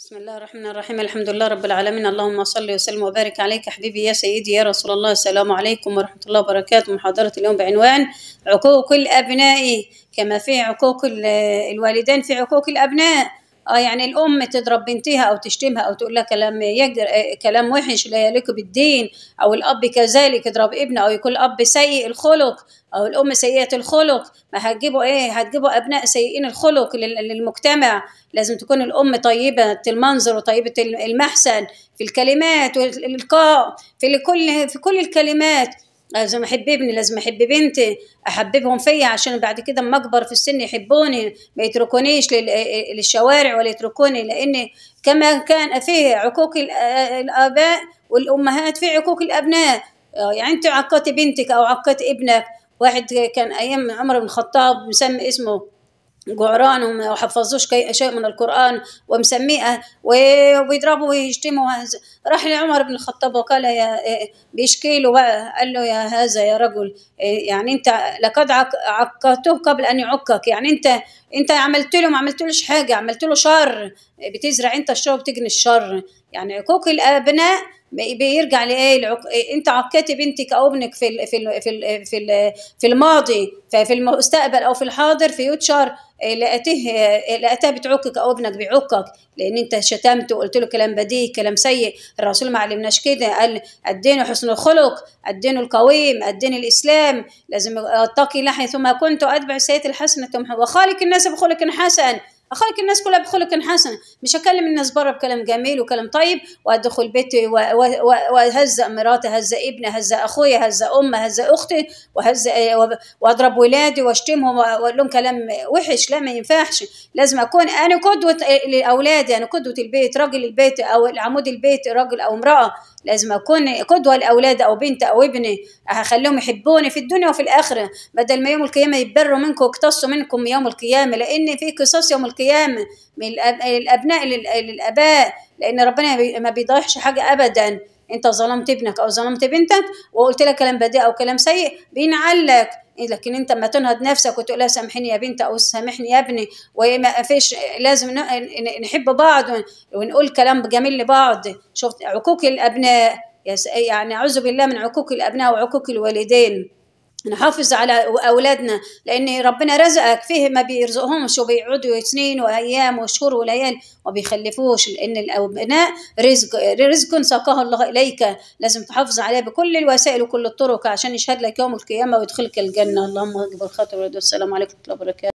بسم الله الرحمن الرحيم. الحمد لله رب العالمين. اللهم صل وسلم وبارك عليك حبيبي يا سيدي يا رسول الله. السلام عليكم ورحمة الله وبركاته. محاضرة اليوم بعنوان عقوق الأبناء كما في عقوق ال- الوالدين في عقوق الأبناء. آه يعني الأم تضرب بنتها أو تشتمها أو تقول لها كلام يجر آه، كلام وحش لا يليق بالدين أو الأب كذلك يضرب ابنه أو يكون الأب سيء الخلق أو الأم سيئة الخلق. ما هتجيبوا إيه؟ هتجيبوا أبناء سيئين الخلق لل- للمجتمع. لازم تكون الأم طيبة المنظر وطيبة المحسن في الكلمات والإلقاء في كل في كل الكلمات. لازم أحب ابني لازم أحب بنتي أحببهم فيا عشان بعد كده أما أكبر في السن يحبوني ما يتركونيش لل- للشوارع ولا يتركوني لأن كما كان فيه عقوق الآباء والأمهات في عقوق الأبناء. آه، يعني أنت عقدت بنتك أو عقدت ابنك. واحد كان أيام عمر بن الخطاب مسمي اسمه جعران وما حفظوش شيء من القرآن ومسميه و- ويضربوا ويشتموا. راح لعمر بن الخطاب وقال يا إيه، بيشكي له بقى. قال له يا هذا يا رجل إيه، يعني انت لقد عق- عقدته قبل أن يعقك. يعني انت انت عملت له ما عملتلوش حاجة عملت له شر. بتزرع انت الشر وبتجني الشر. يعني عقوق الأبناء بي- بيرجع لإيه؟ العق... إيه، انت عقدت بنتك أو ابنك. في ال... في ال... في, ال... في الماضي ففي المستقبل أو في الحاضر في يوتشر لقيته لقيتها بتعكك أو ابنك بيعكك لأن أنت شتمته وقلت له كلام بديهي كلام سيء. الرسول ما علمناش كده قال الدين حسن الخلق الدين القويم الدين الإسلام لازم أتقي الله حيثما كنت واتبع السيئات الحسنة. وخالق الناس بخلق حسن. اخالق الناس كلها بخلق حسن مش هكلم الناس بره بكلام جميل وكلام طيب وأدخل بيتي و- و- و- وهزأ مراتي هزأ ابني هزأ اخويا هزأ أمي هزأ أختي وهزأ وب- وأضرب ولادي وأشتمهم واقول لهم كلام وحش. لا ما ينفعش. لازم أكون أنا قدوة لأولادي أنا قدوة البيت راجل البيت أو عمود البيت راجل أو امرأة. لازم أكون قدوة لأولادي أو بنت أو ابني. هخليهم يحبوني في الدنيا وفي الآخرة. بدل ما يوم القيامة يتبروا منكم ويقتصوا منكم يوم القيامة لأن في قصاص يوم القيامة من الأب- الابناء لل- للآباء. لأن ربنا ما بيضيعش حاجة ابدا. أنت ظلمت ابنك أو ظلمت بنتك وقلت لها كلام بديء أو كلام سيء بينعلك لكن أنت ما تنهض نفسك وتقول لها سامحيني يا بنت أو سامحني يا ابني. وما فيش لازم نحب بعض ونقول كلام جميل لبعض. شفت عقوق الأبناء؟ يعني أعوذ بالله من عقوق الأبناء وعقوق الوالدين. نحافظ على أولادنا لأن ربنا رزقك فيه ما بيرزقهمش وبيقعدوا سنين وأيام وشهور وليال وما بيخلفوش لأن الأبناء رزق رزق ساقه الله إليك. لازم تحافظ عليه بكل الوسائل وكل الطرق عشان يشهد لك يوم القيامة ويدخلك الجنة. اللهم اكبر خاطر والسلام عليكم ورحمة الله وبركاته.